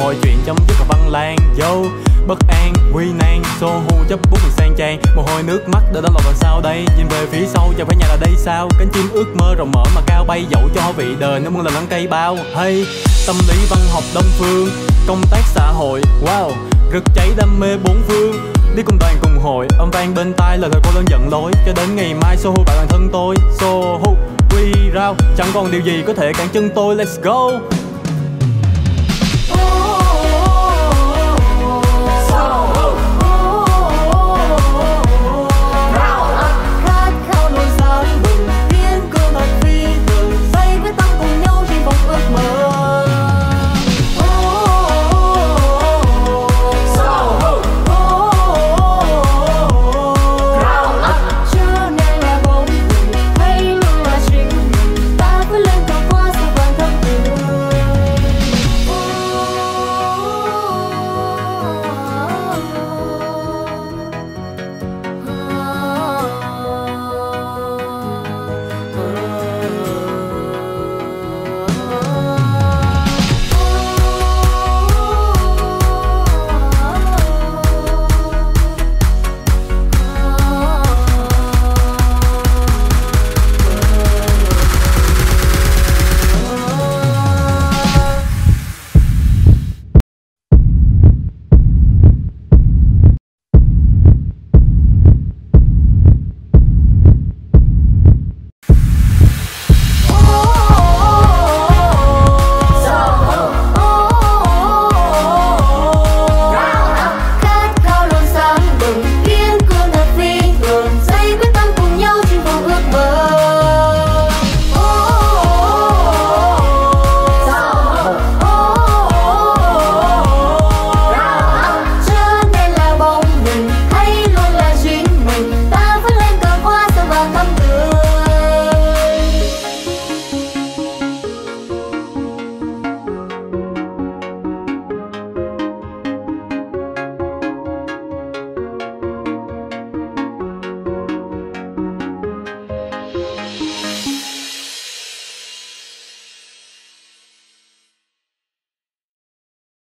mọi chuyện chấm dứt và văn lan. Dâu bất an, nguy nan. Xô hu chấp bút mình sang trang. Một hồi nước mắt đã đâm vào làm sao đây? Nhìn về phía sau, chẳng phải nhà là đây sao? Cánh chim ước mơ rộng mở mà cao bay dẫu cho vị đời. Nó muốn là lắng cây bao, hay tâm lý văn học đông phương. Công tác xã hội, wow, rực cháy đam mê bốn phương. Đi cùng đoàn cùng hội, âm vang bên tai lời thầy cô đơn giận lối. Cho đến ngày mai, xô hu bạn bản thân tôi. Xô hu quy rao, chẳng còn điều gì có thể cản chân tôi. Let's go!